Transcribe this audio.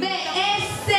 BS